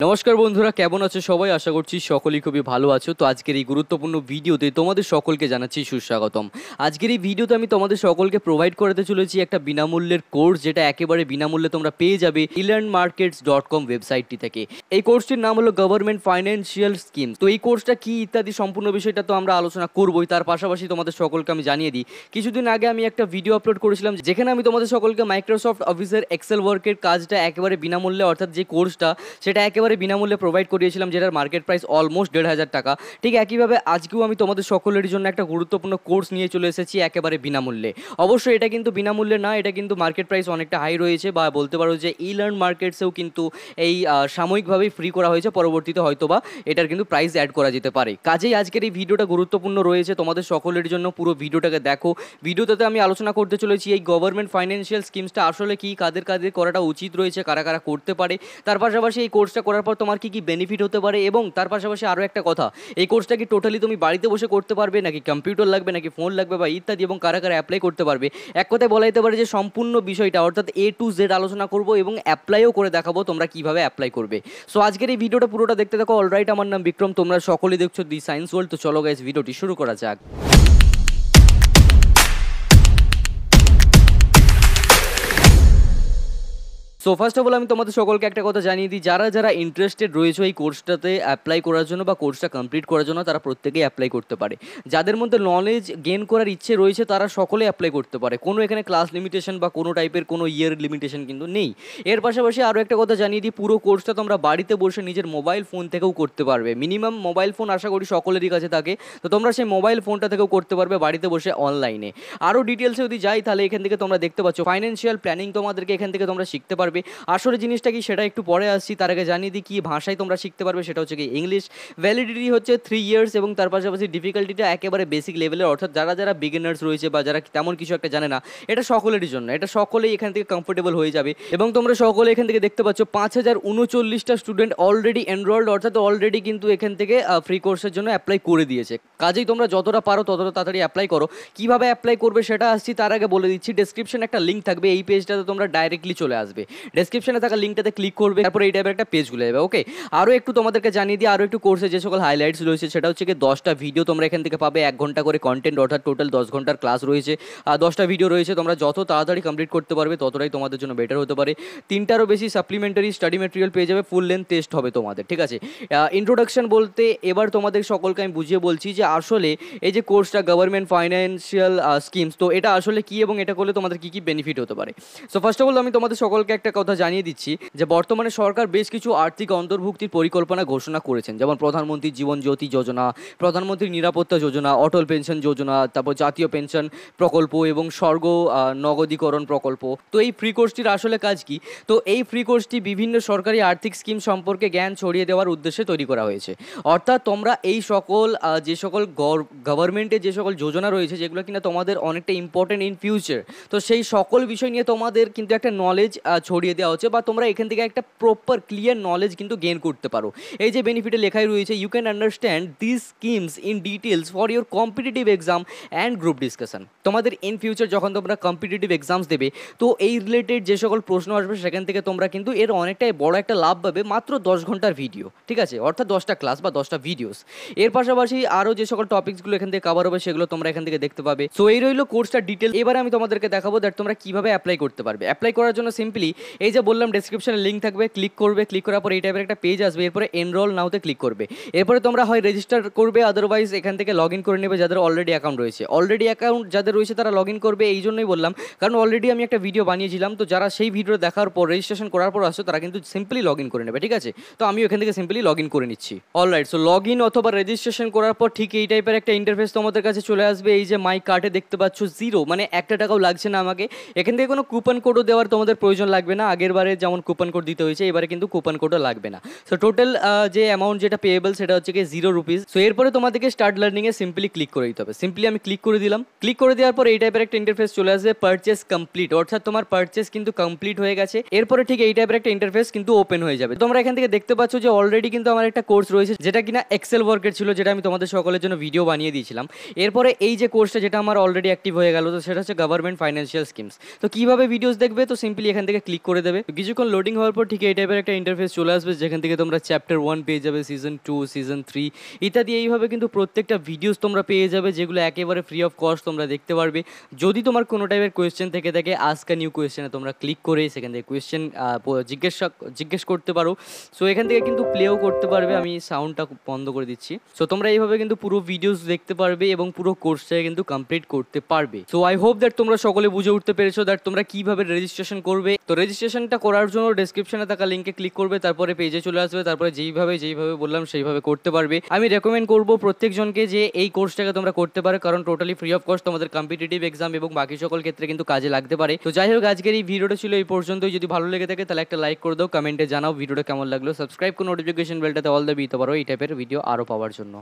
নমস্কার বন্ধুরা, কেমন আছো সবাই? আশা করছি সকলেই খুবই ভালো আছো। তো আজকের এই গুরুত্বপূর্ণ ভিডিওতে তোমাদের সকলকে জানাচ্ছি সুস্বাগতম। আজকের এই ভিডিওতে আমি তোমাদের সকলকে প্রোভাইড করতে চলেছি একটা বিনামূল্যের কোর্স যেটা একেবারে বিনামূল্যে তোমরা পেয়ে যাবে ইলার্ন মার্কেটস ডট কম ওয়েবসাইটটি থেকে। এই কোর্সটির নাম হলো গভর্নমেন্ট ফাইন্যান্সিয়াল স্কিম তো এই কোর্সটা কি ইত্যাদি সম্পূর্ণ বিষয়টা তো আমরা আলোচনা করবোই। তার পাশাপাশি তোমাদের সকলকে আমি জানিয়ে দিই, কিছুদিন আগে আমি একটা ভিডিও আপলোড করেছিলাম, যেখানে আমি তোমাদের সকলকে মাইক্রোসফট অফিসের এক্সেল ওয়ার্কের কাজটা একেবারে বিনামূল্যে, অর্থাৎ যে কোর্সটা সেটা একেবারে বিনামূল্যে প্রোভাইড করিয়েছিলাম, যেটার মার্কেট প্রাইস অলমোস্ট দেড় হাজার টাকা। ঠিক একইভাবে আজকেও আমি তোমাদের সকলের জন্য একটা গুরুত্বপূর্ণ কোর্স নিয়ে চলে এসেছি, একেবারে বিনামূল্যে। অবশ্যই এটা কিন্তু বিনামূল্যে না, এটা কিন্তু মার্কেট প্রাইস অনেকটা হাই রয়েছে, বা বলতে পারো যে ই লার্ন মার্কেটসেও কিন্তু এই সাময়িকভাবেই ফ্রি করা হয়েছে, পরবর্তীতে হয়তো বা এটার কিন্তু প্রাইস অ্যাড করা যেতে পারে। কাজেই আজকের এই ভিডিওটা গুরুত্বপূর্ণ রয়েছে, তোমাদের সকলের জন্য পুরো ভিডিওটাকে দেখো। ভিডিওটাতে আমি আলোচনা করতে চলেছি, এই গভর্নমেন্ট ফাইন্যান্সিয়াল স্কিমসটা আসলে কি, কাদের কাদের করাটা উচিত রয়েছে, কারা কারা করতে পারে। তার পাশাপাশি এই কোর্সটা করার পর তোমার কি কি বেনিফিট হতে পারে? এবং তার পাশাপাশি আরও একটা কথা, এই কোর্সটা কি টোটালি তুমি বাড়িতে বসে করতে পারবে, নাকি কম্পিউটার লাগবে, নাকি ফোন লাগবে, বা ইত্যাদি, এবং কারা কারা অ্যাপ্লাই করতে পারবে? এক কথায় বলা যেতে পারে যে সম্পূর্ণ বিষয়টা, অর্থাৎ এ টু জেড আলোচনা করব এবং অ্যাপ্লাইও করে দেখাবো তোমরা কীভাবে অ্যাপ্লাই করবে। সো আজকের এই ভিডিওটা পুরোটা দেখতে দেখো অলরাইট আমার নাম বিক্রম, তোমরা সকলেই দেখছ দি সায়েন্স ওয়ার্ল্ড তো চলো গাইজ ভিডিওটি শুরু করা যাক। সো ফার্স্ট অফ অল আমি তোমাদের সকলকে একটা কথা জানিয়ে দিই। যারা যারা ইন্টারেস্টেড রয়েছে এই কোর্সটাতে অ্যাপ্লাই করার জন্য বা কোর্সটা কমপ্লিট করার জন্য, তারা প্রত্যেকেই অ্যাপ্লাই করতে পারে। যাদের মধ্যে নলেজ গেন করার ইচ্ছে রয়েছে, তারা সকলে অ্যাপ্লাই করতে পারে। কোনো এখানে ক্লাস লিমিটেশন বা কোনো টাইপের কোনো ইয়ার লিমিটেশন কিন্তু নেই। এর পাশাপাশি আরও একটা কথা জানিয়ে দিই, পুরো কোর্সটা তোমরা বাড়িতে বসে নিজের মোবাইল ফোন থেকেও করতে পারবে। মিনিমাম মোবাইল ফোন আশা করি সকলেরই কাছে থাকে। তো তোমরা সেই মোবাইল ফোনটা থেকেও করতে পারবে বাড়িতে বসে অনলাইনে আরও ডিটেলসে যদি যাই, তাহলে এখান থেকে তোমরা দেখতে পাচ্ছ। ফাইন্যান্সিয়াল প্ল্যানিং তোমাদেরকে এখান থেকে তোমরা শিখতে পারবে। আসলে জিনিসটা কি সেটা একটু পরে আসছি, তার আগে জানিয়ে দিই কী ভাষায় তোমরা শিখতে পারবে, সেটা হচ্ছে কি ইংলিশ ভ্যালিডিটি হচ্ছে থ্রি ইয়ার্স এবং তার পাশাপাশি ডিফিকাল্টিটা একেবারে বেসিক লেভেলের অর্থাৎ যারা যারা বিগিনার্স রয়েছে বা যারা তেমন কিছু একটা জানে না, এটা সকলেরই জন্য। এটা সকলেই এখান থেকে কমফোর্টেবল হয়ে যাবে। এবং তোমরা সকলে এখান থেকে দেখতে পাচ্ছ পাঁচ হাজার উনচল্লিশটা স্টুডেন্ট অলরেডি এনরোল্ড অর্থাৎ অলরেডি কিন্তু এখান থেকে ফ্রি কোর্সের জন্য অ্যাপ্লাই করে দিয়েছে। কাজেই তোমরা যতটা পারো ততটা তাড়াতাড়ি অ্যাপ্লাই করো। কীভাবে অ্যাপ্লাই করবে সেটা আসছি, তার আগে বলে দিচ্ছি ডেসক্রিপশন একটা লিঙ্ক থাকবে, এই পেজটাতে তোমরা ডাইরেক্টলি চলে আসবে। ডেসক্রিপশনে থাকা লিঙ্কটাতে ক্লিক করবে, তারপরে এই টাইপের একটা পেজ খুলে যাবে ওকে আরও একটু তোমাদেরকে জানিয়ে দিই আরও একটু কোর্সে যে সকল হাইলাইটস রয়েছে, সেটা হচ্ছে কি দশটা ভিডিও তোমরা এখান থেকে পাবে, এক ঘণ্টা করে কন্টেন্ট অর্থাৎ টোটাল দশ ঘণ্টার ক্লাস রয়েছে। আর দশটা ভিডিও রয়েছে, তোমরা যত তাড়াতাড়ি কমপ্লিট করতে পারবে, ততটাই তোমাদের জন্য বেটার হতে পারে। তিনটারও বেশি সাপ্লিমেন্টারি স্টাডি মেটেরিয়াল পেয়ে যাবে ফুল লেন্থ টেস্ট হবে তোমাদের, ঠিক আছে? ইন্ট্রোডাকশন বলতে এবার তোমাদের সকলকে আমি বুঝিয়ে বলছি যে আসলে এই যে কোর্সটা গভর্নমেন্ট ফাইন্যান্সিয়াল স্কিমস তো এটা আসলে কি এবং এটা করলে তোমাদের কি কি বেনিফিট হতে পারে? সো ফার্স্ট অফ অল আমি তোমাদের সকলকে একটা কথা জানিয়ে দিচ্ছি যে বর্তমানে সরকার বেশ কিছু আর্থিক অন্তর্ভুক্তির পরিকল্পনা ঘোষণা করেছেন। যেমন প্রধানমন্ত্রী জীবন জ্যোতি যোজনা, প্রধানমন্ত্রী নিরাপত্তা যোজনা, অটল পেনশন যোজনা, তারপর জাতীয় পেনশন প্রকল্প এবং স্বর্গ নগদীকরণ প্রকল্প। তো এই ফ্রি কোর্সটির আসলে কাজ কি? তো এই ফ্রি কোর্সটি বিভিন্ন সরকারি আর্থিক স্কিম সম্পর্কে জ্ঞান ছড়িয়ে দেওয়ার উদ্দেশ্যে তৈরি করা হয়েছে। অর্থাৎ তোমরা এই সকল যে সকল গভর্নমেন্টের যে সকল যোজনা রয়েছে, যেগুলো কিনা তোমাদের অনেকটা ইম্পর্টেন্ট ইন ফিউচার তো সেই সকল বিষয় নিয়ে তোমাদের কিন্তু একটা নলেজ ছড়িয়ে দেওয়া হচ্ছে, বা তোমরা এখান থেকে একটা প্রপার ক্লিয়ার নলেজ কিন্তু গেইন করতে পারো। এই যে বেনিফিটে লেখাই রয়েছে you can understand this schemes in details for your competitive exam and group discussion তোমাদের ইন ফিউচার যখন তোমরা কম্পিটিটিভ এক্সামস দেবে, তো এই রিলেটেড যে সকল প্রশ্ন আসবে, সেখান থেকে তোমরা কিন্তু এর অনেকটাই বড় একটা লাভ পাবে মাত্র দশ ঘণ্টার ভিডিও ঠিক আছে? অর্থাৎ দশটা ক্লাস বা দশটা ভিডিওস এর পাশাপাশি আরও যে সকল টপিকসগুলো এখান থেকে কাভার হবে, সেগুলো তোমরা এখান থেকে দেখতে পাবে। সো এই রইল কোর্সটার ডিটেল এবার আমি তোমাদেরকে দেখাবো দ্যাট তোমরা কীভাবে অ্যাপ্লাই করতে পারবে। অ্যাপ্লাই করার জন্য সিম্পলি এই যে বললাম ডেসক্রিপশনে লিঙ্ক থাকবে ক্লিক করবে ক্লিক করার পর এই টাইপের একটা পেজ আসবে, এরপরে এনরোল নাওতে ক্লিক করবে। এরপরে তোমরা হয় রেজিস্টার করবে আদারওয়াইজ এখান থেকে লগ ইন করে নেবে যাদের অলরেডি অ্যাকাউন্ট রয়েছে। অলরেডি অ্যাকাউন্ট যাদের রয়েছে তারা লগ ইন করবে, এই জন্যই বললাম। কারণ অলরেডি আমি একটা ভিডিও বানিয়েছিলাম, তো যারা সেই ভিডিও দেখার পর রেজিস্ট্রেশন করার পর আসছো, তারা কিন্তু সিম্পলি লগ ইন করে নেবে, ঠিক আছে? তো আমি ওখান থেকে সিম্পলি লগ ইন করে নিচ্ছি। অলরাইট সো লগ ইন অথবা রেজিস্ট্রেশন করার পর ঠিক এই টাইপের একটা ইন্টারফেস তোমাদের কাছে চলে আসবে। এই যে মাই কার্ডে দেখতে পাচ্ছ জিরো মানে একটা টাকাও লাগছে না আমাকে। এখান থেকে কোনো কুপন কোডও দেওয়ার তোমাদের প্রয়োজন লাগবে না। আগের বারে যেমন কুপন কোড দিতে হয়েছে, এবারে কিন্তু কুপন কোডও লাগবে না। সো টোটাল যে অ্যামাউন্ট যেটা পেয়েবল সেটা হচ্ছে কি জিরো রুপিস সো এরপরে তোমাদেরকে স্টার্ট লার্নিংয়ে সিম্পলি ক্লিক করে দিতে হবে। সিম্পলি আমি ক্লিক করে দিলাম। ক্লিক করে দেওয়ার পর এই টাইপের একটা ইন্টারফেস চলে আসবে পারচেস কমপ্লিট অর্থাৎ তোমার পারচেস কিন্তু কমপ্লিট হয়ে গেছে। এরপরে ঠিক এই টাইপের একটা ইন্টারফেস কিন্তু ওপেন হয়ে যাবে। তোমরা এখান থেকে দেখতে পাচ্ছ যে অলরেডি কিন্তু আমার একটা কোর্স রয়েছে, যেটা কিনা এক্সেল ওয়ার্কের ছিল, যেটা আমি তোমাদের সকলের জন্য ভিডিও বানিয়ে দিয়েছিলাম। এরপরে এই যে কোর্সটা যেটা আমার অলরেডি অ্যাক্টিভ হয়ে গেল, তো সেটা হচ্ছে গভর্নমেন্ট ফাইন্যান্সিয়াল স্কিমস তো কীভাবে ভিডিওস দেখবে? তো সিম্পলি এখান থেকে ক্লিক করে দেবে। কিছুক্ষণ লোডিং হওয়ার পর ঠিক এই টাইপের একটা ইন্টারফেস চলে আসবে, যেখান থেকে তোমরা চ্যাপ্টার ওয়ান পেয়ে যাবে সিজন টু সিজন থ্রি ইত্যাদি। এইভাবে কিন্তু প্রত্যেকটা ভিডিওস তোমরা পেয়ে যাবে, যেগুলো একেবারে ফ্রি অফ কস্ট তোমরা দেখতে পারবে। যদি তোমার কোনো টাইপের কোয়েশ্চেন থেকে থাকে আজকা নিউ কোয়েশ্চেনে তোমরা ক্লিক করে সেখান থেকে কোয়েশ্চেন জিজ্ঞাসা, জিজ্ঞেস করতে পারো। সো এখান থেকে কিন্তু প্লেও করতে পারবে। আমি সাউন্ডটা বন্ধ করে দিচ্ছি। সো তোমরা এইভাবে কিন্তু পুরো ভিডিওস দেখতে পারবে এবং পুরো কোর্সটাকে কিন্তু কমপ্লিট করতে পারবে। সো আই হোপ দ্যাট তোমরা সকলে বুঝে উঠতে পেরেছ দ্যাট তোমরা কীভাবে রেজিস্ট্রেশন করবে। তো রেজিস্ট্রেশনটা করার জন্য ডেসক্রিপশনে থাকা লিঙ্কে ক্লিক করবে, তারপরে পেজে চলে আসবে, তারপরে যেইভাবে যেইভাবে বললাম, সেইভাবে করতে পারবে। আমি রেকমেন্ড করব প্রত্যেকজনকে যে এই কোর্সটাকে তোমরা করতে পারো, কারণ টোটালি ফ্রি অফ কস্ট তোমাদের কম্পিটিটিভ এক্সাম এবং বাকি সকল ক্ষেত্রে কিন্তু কাজে লাগতে পারে। তো যাই হোক, আজকের এই ভিডিওটা ছিল এই পর্যন্তই। যদি ভালো লেগে থাকে, তাহলে একটা লাইক করে দাও কমেন্টে জানাও ভিডিওটা কেমন লাগল। সাবস্ক্রাইব করে নোটিফিকেশন বেলটাতে অল দ্য দিতে পারো এই টাইপের ভিডিও আরও পাওয়ার জন্য।